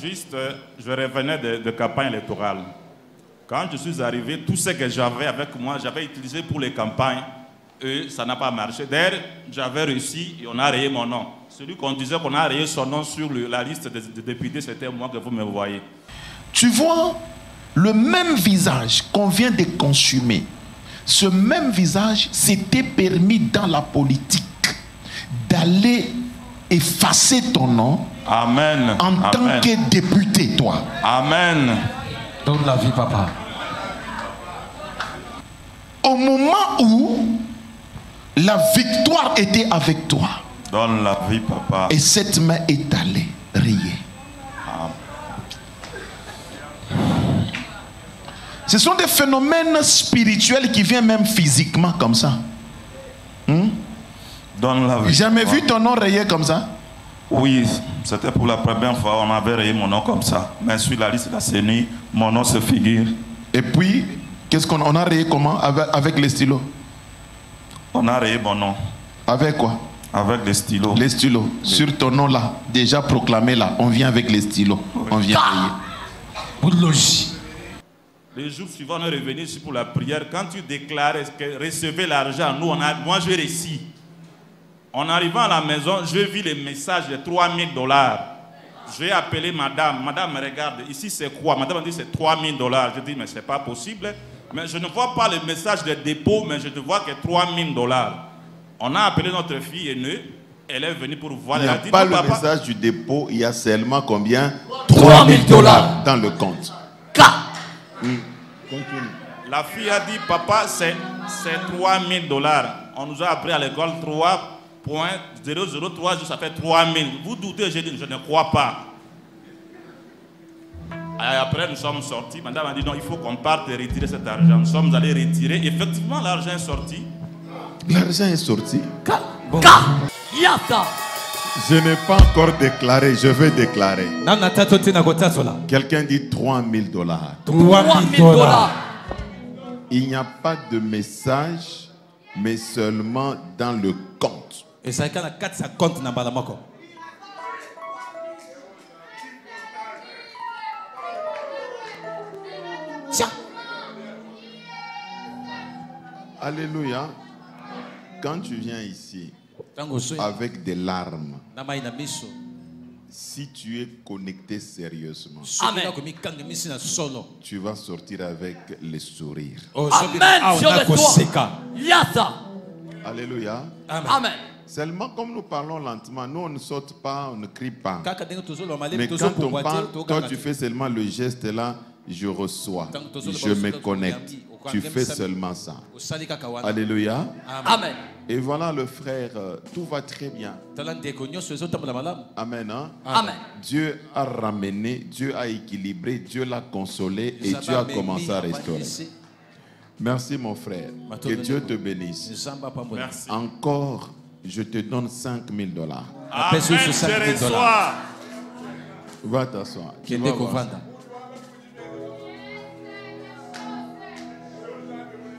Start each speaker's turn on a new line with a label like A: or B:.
A: Juste, euh, je revenais de, de campagne électorale. Quand je suis arrivé, tout ce que j'avais avec moi, j'avais utilisé pour les campagnes. Et ça n'a pas marché. D'ailleurs, j'avais réussi et on a rayé mon nom. Celui qu'on disait qu'on a rayé son nom sur la liste des des députés, c'était moi que vous me voyez.
B: Tu vois, le même visage qu'on vient de consumer, ce même visage s'était permis dans la politique d'aller effacer ton nom
A: Amen.
B: en tant que député, toi.
A: Amen.
C: Donne la vie, papa.
B: Au moment où la victoire était avec toi
A: Donne la vie, papa.
B: et cette main est allée rayer. Ce sont des phénomènes spirituels qui viennent même physiquement comme ça.
A: Donne la vie.
B: Jamais vu ton nom rayé comme ça
A: Oui, c'était pour la première fois. On avait rayé mon nom comme ça. Mais sur la liste de la CENI, mon nom se figure.
B: Et puis, qu'est-ce qu'on on a rayé comment? Avec, avec les stylos
A: On a rayé mon nom
B: Avec quoi?
A: Avec les stylos.
B: Les stylos. Sur ton nom là, déjà proclamé là, on vient avec les stylos. On vient rayer.
C: Boulogie.
A: Les jours suivants, on est revenu ici pour la prière. Quand tu déclares que recevez l'argent, nous, on a, moi, je réussi. En arrivant à la maison, je vis les messages de 3000 dollars. Je vais appeler madame. Madame me regarde. Ici, c'est quoi? Madame me dit c'est 3000 dollars. Je dis, mais ce n'est pas possible. Mais je ne vois pas le message de dépôt, mais je ne vois que 3000 dollars. On a appelé notre fille aînée. Elle est venue pour voir.
D: Il n'y a
A: a dit,
D: pas le
A: papa,
D: message du dépôt, il y a seulement combien?
C: 3000 dollars.
D: dans le compte.
A: La fille a dit, papa, c'est c'est 3000 dollars. On nous a appris à l'école 3.003, ça fait 3000. Vous doutez, j'ai dit, je ne crois pas. Et après, nous sommes sortis. Madame a dit, non, il faut qu'on parte et retirer cet argent. Nous sommes allés retirer. Effectivement, l'argent est sorti.
D: L'argent est sorti.
E: Yata.
D: Je n'ai pas encore déclaré, je vais déclarer. Quelqu'un dit 3000 dollars.
C: 3000
E: 3000 dollars.
C: dollars.
D: Il n'y a pas de message, mais seulement dans le compte.
C: Ezalaki na kati ya compte na mbala moko.
D: Alléluia. Quand tu viens ici avec des larmes, si tu es connecté sérieusement,
E: Amen.
D: tu vas sortir avec le sourire.
C: oyo soki
E: Amen. Yata.
D: Alléluia.
E: Amen.
D: Seulement comme nous parlons lentement, nous on ne saute pas, on ne crie pas. Mais quand on parle, toi tu fais seulement le geste là, je reçois, je me connecte. Tu fais seulement ça. Alléluia.
E: Amen.
D: Et voilà le frère, euh, tout va très bien. Amen. hein?
E: Amen.
D: Dieu a ramené, Dieu a équilibré, Dieu l'a consolé et Dieu a commencé à restaurer. Merci mon frère. Que Dieu te bénisse.
A: Merci.
D: Encore, je te donne 5000 dollars.
A: Amen. Je
C: 70 000
A: reçois.
D: Va t'asseoir.